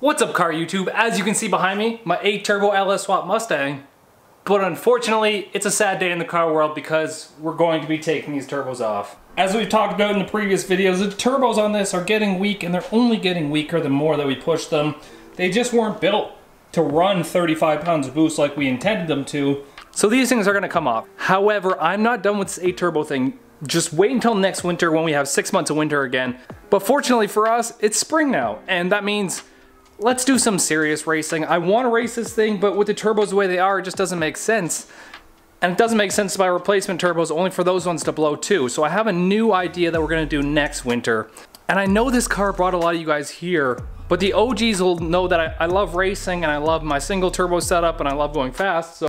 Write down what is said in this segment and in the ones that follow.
What's up car YouTube? As you can see behind me, my 8 Turbo LS Swap Mustang. But unfortunately, it's a sad day in the car world because we're going to be taking these turbos off. As we've talked about in the previous videos, the turbos on this are getting weak and they're only getting weaker the more that we push them. They just weren't built to run 35 pounds of boost like we intended them to. So these things are gonna come off. However, I'm not done with this 8 turbo thing. Just wait until next winter when we have six months of winter again. But fortunately for us, it's spring now. And that means let's do some serious racing. I want to race this thing, but with the turbos the way they are, it just doesn't make sense. And it doesn't make sense to buy replacement turbos only for those ones to blow too. So I have a new idea that we're gonna do next winter. And I know this car brought a lot of you guys here, but the OGs will know that I, I love racing and I love my single turbo setup and I love going fast. So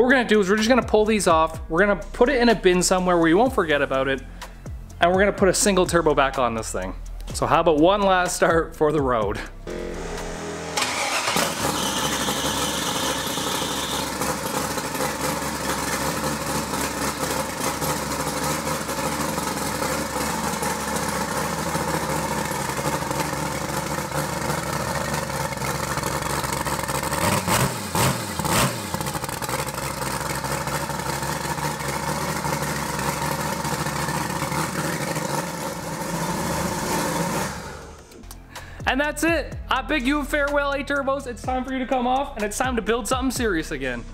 What we're gonna do is we're just gonna pull these off. We're gonna put it in a bin somewhere where you won't forget about it. And we're gonna put a single turbo back on this thing. So how about one last start for the road? And that's it. I bid you farewell, 8 Turbos. It's time for you to come off, and it's time to build something serious again.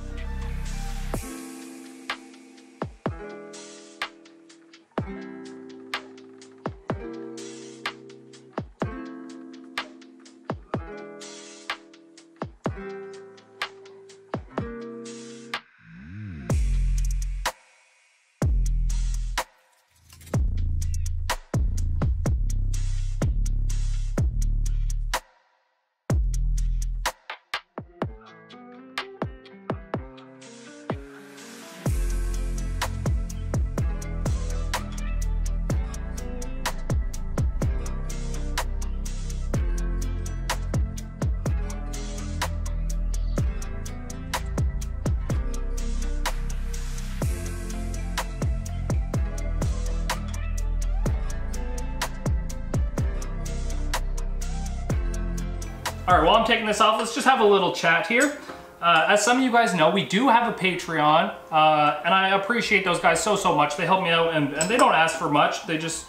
All right, while I'm taking this off, let's just have a little chat here. Uh, as some of you guys know, we do have a Patreon, uh, and I appreciate those guys so, so much. They help me out, and, and they don't ask for much. They just,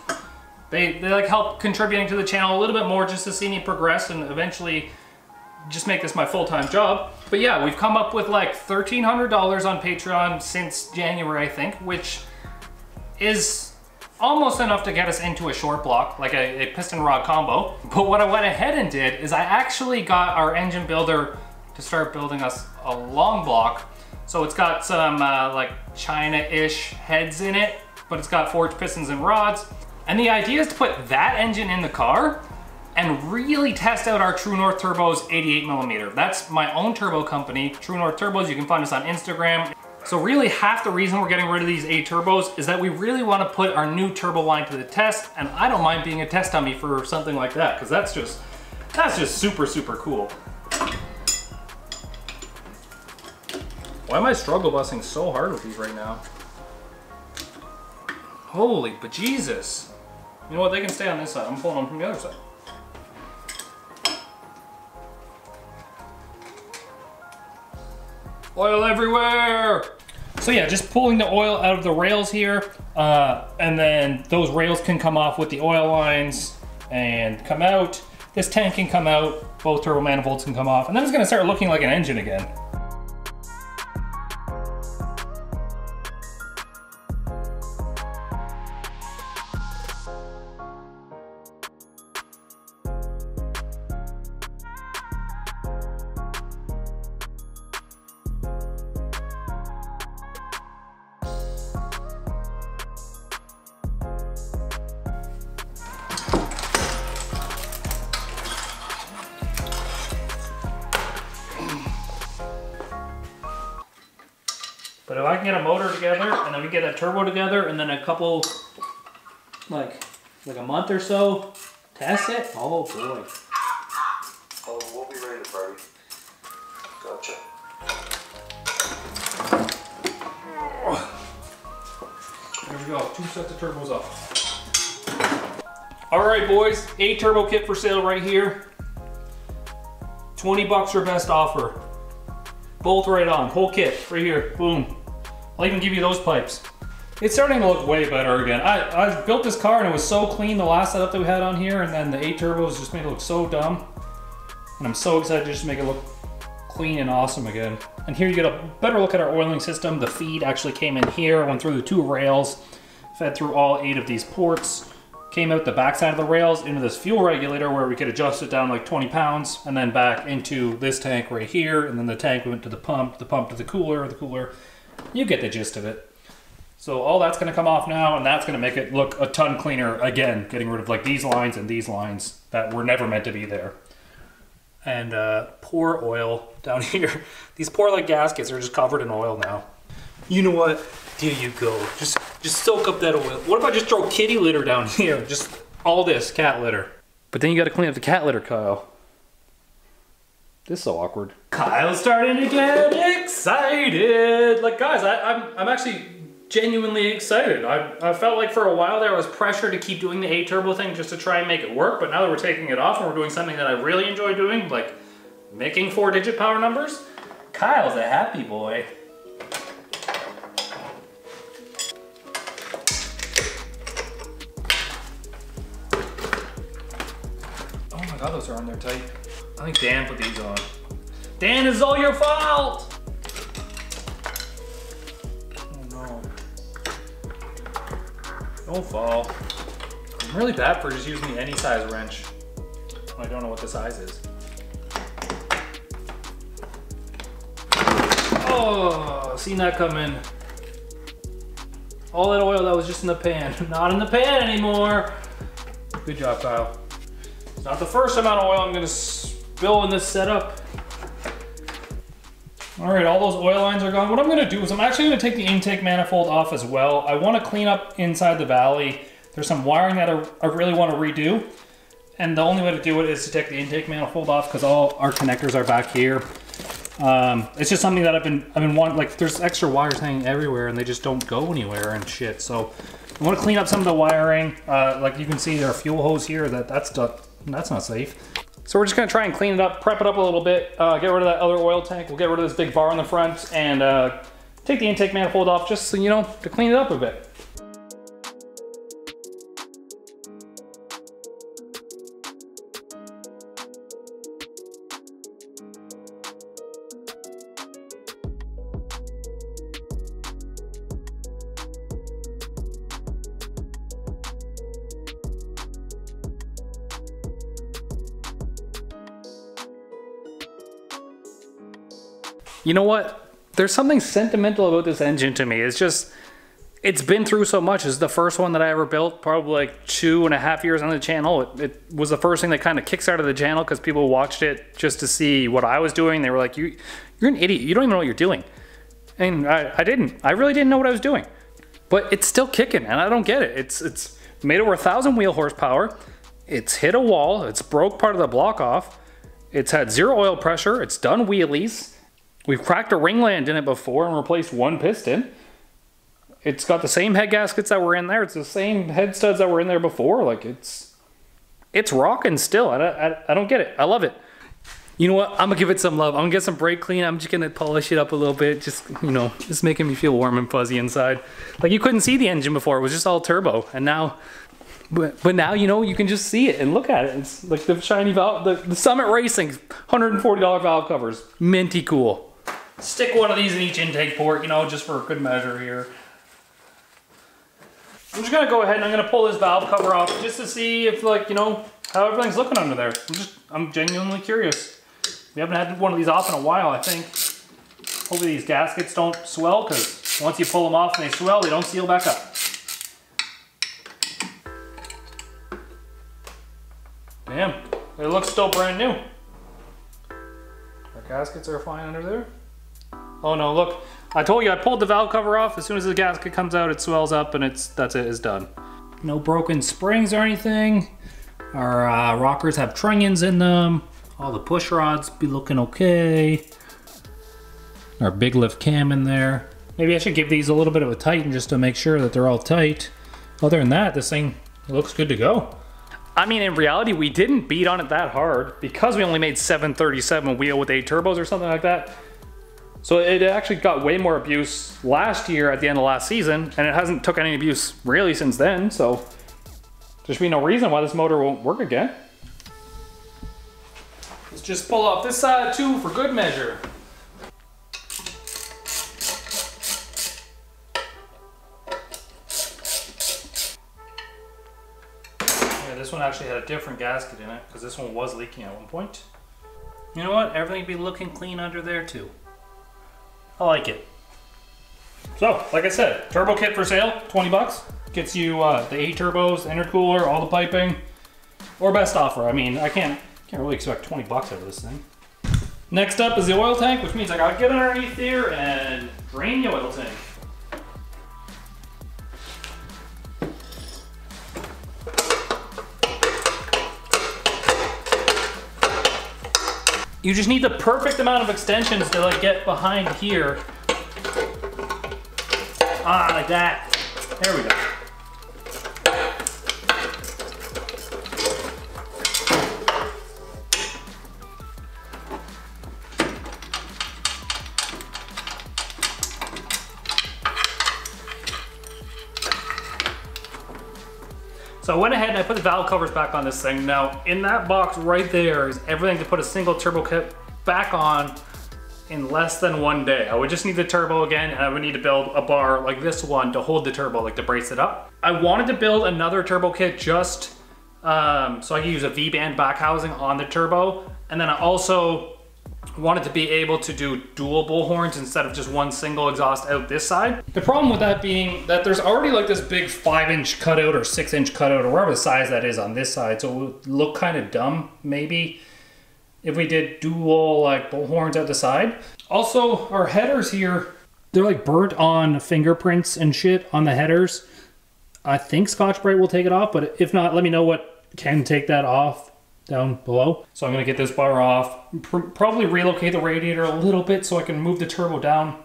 they, they like help contributing to the channel a little bit more just to see me progress and eventually just make this my full-time job. But yeah, we've come up with like $1,300 on Patreon since January, I think, which is almost enough to get us into a short block, like a, a, piston rod combo. But what I went ahead and did is I actually got our engine builder to start building us a long block. So it's got some uh, like China-ish heads in it, but it's got forged pistons and rods. And the idea is to put that engine in the car and really test out our True North Turbos 88 millimeter. That's my own turbo company, True North Turbos. You can find us on Instagram. So really half the reason we're getting rid of these 8 turbos is that we really want to put our new turbo line to the test and I don't mind being a test dummy for something like that because that's just, that's just super, super cool. Why am I struggle busing so hard with these right now? Holy but Jesus. You know what, they can stay on this side. I'm pulling them from the other side. Oil everywhere! So yeah, just pulling the oil out of the rails here, uh, and then those rails can come off with the oil lines and come out. This tank can come out, both turbo manifolds can come off, and then it's gonna start looking like an engine again. I can get a motor together and then we get a turbo together and then a couple, like, like a month or so Test it? Oh boy. Oh, we'll be ready to party. Gotcha. There we go, two sets of turbos up. All right, boys, a turbo kit for sale right here. 20 bucks your best offer. Bolt right on, whole kit, right here, boom. I'll even give you those pipes. It's starting to look way better again. I, I built this car and it was so clean the last setup that we had on here and then the 8 turbos just made it look so dumb. And I'm so excited to just make it look clean and awesome again. And here you get a better look at our oiling system. The feed actually came in here, went through the two rails, fed through all eight of these ports, came out the backside of the rails into this fuel regulator where we could adjust it down like 20 pounds and then back into this tank right here. And then the tank went to the pump, the pump to the cooler, the cooler. You get the gist of it. So all that's gonna come off now and that's gonna make it look a ton cleaner again, getting rid of like these lines and these lines that were never meant to be there and uh, pour oil down here. These poor like gaskets are just covered in oil now. You know what? There you go. Just just soak up that oil. What if I just throw kitty litter down here? Just all this cat litter. But then you got to clean up the cat litter, Kyle. This is so awkward. Kyle's starting to get excited. Like guys, I, I'm I'm actually genuinely excited. I, I felt like for a while there was pressure to keep doing the 8 turbo thing just to try and make it work, but now that we're taking it off and we're doing something that I really enjoy doing, like making four digit power numbers, Kyle's a happy boy. Oh my god, those are on there tight. I think Dan put these on. Dan, it's all your fault! Don't fall. I'm really bad for just using any size wrench. I don't know what the size is. Oh, seen that coming. All that oil that was just in the pan. Not in the pan anymore. Good job, Kyle. It's not the first amount of oil I'm gonna spill in this setup. All right, all those oil lines are gone. What I'm gonna do is I'm actually gonna take the intake manifold off as well. I wanna clean up inside the valley. There's some wiring that I, really wanna redo. And the only way to do it is to take the intake manifold off because all our connectors are back here. Um, it's just something that I've been, I've been wanting, like there's extra wires hanging everywhere and they just don't go anywhere and shit. So I wanna clean up some of the wiring. Uh, like you can see our fuel hose here, that, that's, that's not safe. So we're just gonna try and clean it up, prep it up a little bit, uh, get rid of that other oil tank. We'll get rid of this big bar on the front and uh, take the intake manifold off just so, you know, to clean it up a bit. You know what? There's something sentimental about this engine to me. It's just, it's been through so much. It's the first one that I ever built, probably like two and a half years on the channel. It, it was the first thing that kind of kickstarted the channel because people watched it just to see what I was doing. They were like, you, you're an idiot. You don't even know what you're doing. And I, I didn't. I really didn't know what I was doing. But it's still kicking, and I don't get it. It's, it's made over a thousand wheel horsepower. It's hit a wall. It's broke part of the block off. It's had zero oil pressure. It's done wheelies. We've cracked a ringland in it before and replaced one piston. It's got the same head gaskets that were in there. It's the same head studs that were in there before. Like it's, it's rocking still. I, I, I don't get it. I love it. You know what? I'm gonna give it some love. I'm gonna get some brake clean. I'm just gonna polish it up a little bit. Just, you know, just making me feel warm and fuzzy inside. Like you couldn't see the engine before. It was just all turbo. And now, but, but now, you know, you can just see it and look at it. It's like the shiny valve, the, the Summit Racing $140 valve covers. Minty cool stick one of these in each intake port, you know, just for a good measure here. I'm just gonna go ahead and I'm gonna pull this valve cover off just to see if like, you know, how everything's looking under there. I'm just, I'm genuinely curious. We haven't had one of these off in a while, I think. Hopefully these gaskets don't swell because once you pull them off and they swell, they don't seal back up. Damn, it looks still brand new. Our gaskets are fine under there. Oh no, look. I told you I pulled the valve cover off. As soon as the gasket comes out, it swells up and it's that's it, it's done. No broken springs or anything. Our uh, rockers have trunnions in them. All the push rods be looking okay. Our big lift cam in there. Maybe I should give these a little bit of a tighten just to make sure that they're all tight. Other than that, this thing looks good to go. I mean, in reality, we didn't beat on it that hard because we only made 737 wheel with eight turbos or something like that. So it actually got way more abuse last year at the end of last season, and it hasn't took any abuse really since then, so there should be no reason why this motor won't work again. Let's just pull off this side too for good measure. Yeah, this one actually had a different gasket in it because this one was leaking at one point. You know what? Everything would be looking clean under there too. I like it. So, like I said, turbo kit for sale, 20 bucks. Gets you uh, the eight turbos, intercooler, all the piping, or best offer. I mean, I can't can't really expect 20 bucks out of this thing. Next up is the oil tank, which means I gotta get underneath here and drain the oil tank. You just need the perfect amount of extensions to like get behind here. Ah, like that. There we go. So I went ahead and I put the valve covers back on this thing. Now, in that box right there is everything to put a single turbo kit back on in less than one day. I would just need the turbo again and I would need to build a bar like this one to hold the turbo, like to brace it up. I wanted to build another turbo kit just um, so I could use a V-band back housing on the turbo. And then I also wanted to be able to do dual bullhorns instead of just one single exhaust out this side. The problem with that being that there's already like this big five inch cutout or six inch cutout or whatever the size that is on this side. So it would look kind of dumb maybe if we did dual like bullhorns out the side. Also our headers here, they're like burnt on fingerprints and shit on the headers. I think Scotch-Brite will take it off, but if not, let me know what can take that off down below. So I'm gonna get this bar off, pr probably relocate the radiator a little bit so I can move the turbo down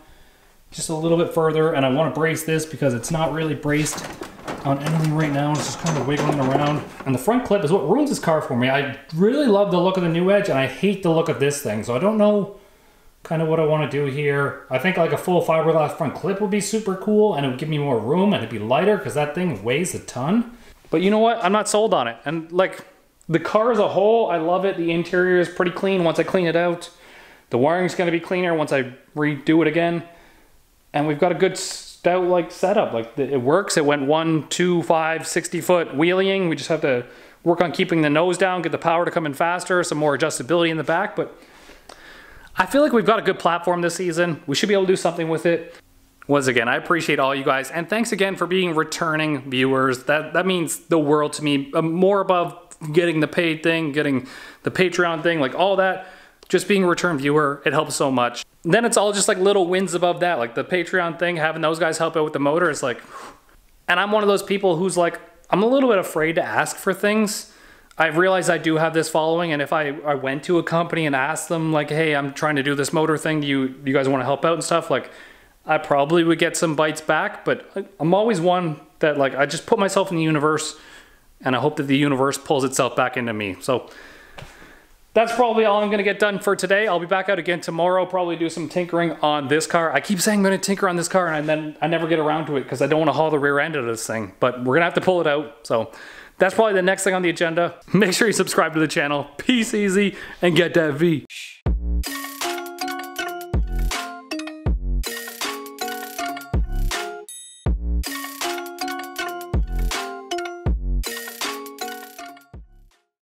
just a little bit further. And I wanna brace this because it's not really braced on anything right now. It's just kind of wiggling around. And the front clip is what ruins this car for me. I really love the look of the new Edge and I hate the look of this thing. So I don't know kind of what I want to do here. I think like a full fiberglass front clip would be super cool and it would give me more room and it'd be lighter because that thing weighs a ton. But you know what? I'm not sold on it. And like the car as a whole, I love it. The interior is pretty clean once I clean it out. The wiring's gonna be cleaner once I redo it again. And we've got a good stout like setup. Like it works. It went one, two, five, 60 foot wheeling. We just have to work on keeping the nose down, get the power to come in faster, some more adjustability in the back. But I feel like we've got a good platform this season. We should be able to do something with it. Once again, I appreciate all you guys. And thanks again for being returning viewers. That, that means the world to me. Uh, more above getting the paid thing, getting the Patreon thing, like all that. Just being a return viewer, it helps so much. Then it's all just like little wins above that. Like the Patreon thing, having those guys help out with the motor is like, and I'm one of those people who's like, I'm a little bit afraid to ask for things I've realized I do have this following, and if I, I went to a company and asked them like, "Hey, I'm trying to do this motor thing. Do you do you guys want to help out and stuff?" Like, I probably would get some bites back, but I'm always one that like I just put myself in the universe, and I hope that the universe pulls itself back into me. So that's probably all I'm gonna get done for today. I'll be back out again tomorrow. Probably do some tinkering on this car. I keep saying I'm gonna tinker on this car, and then I never get around to it because I don't want to haul the rear end of this thing. But we're gonna have to pull it out. So. That's probably the next thing on the agenda. Make sure you subscribe to the channel. Peace easy and get that V.